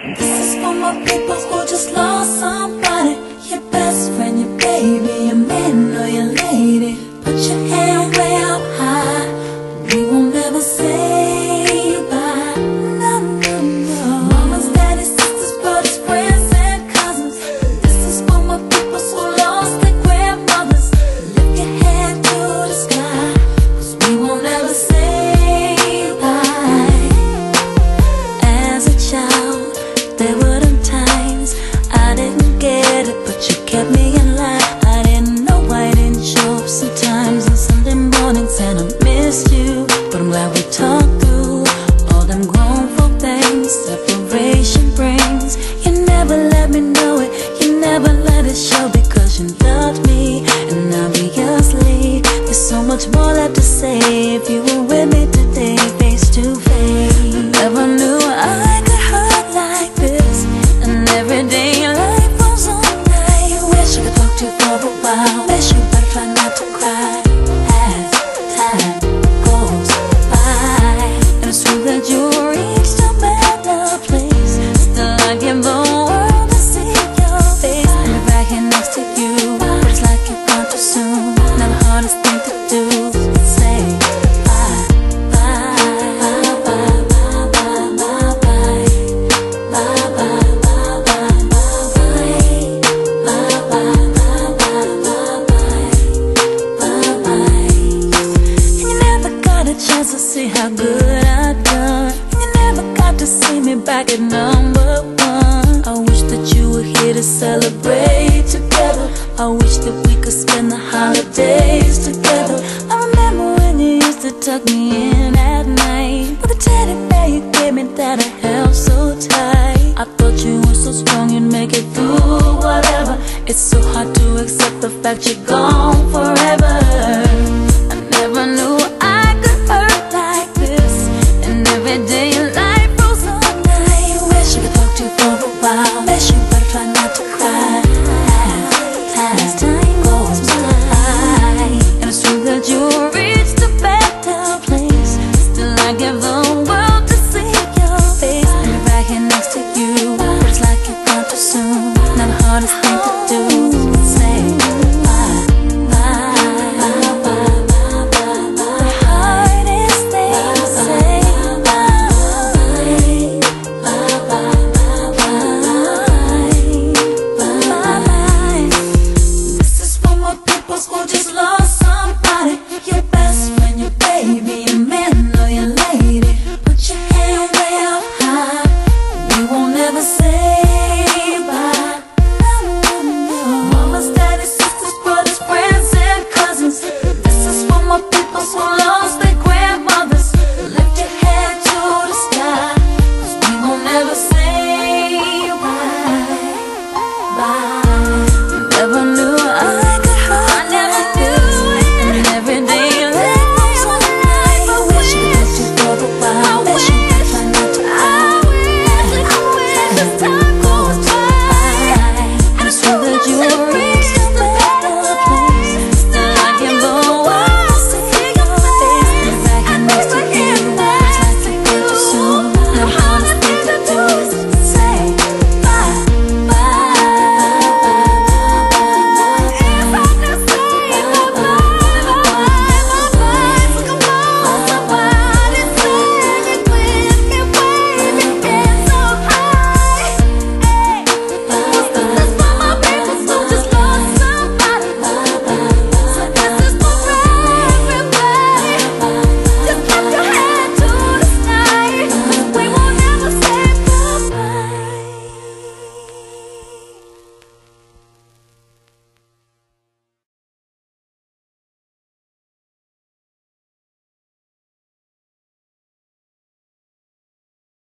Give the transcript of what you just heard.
This is for my people who just lost somebody if you to celebrate together. I wish that we could spend the holidays together. I remember when you used to tuck me in at night. But the teddy bear you gave me that I held so tight. I thought you were so strong you'd make it through whatever. It's so hard to accept the fact you're gone forever.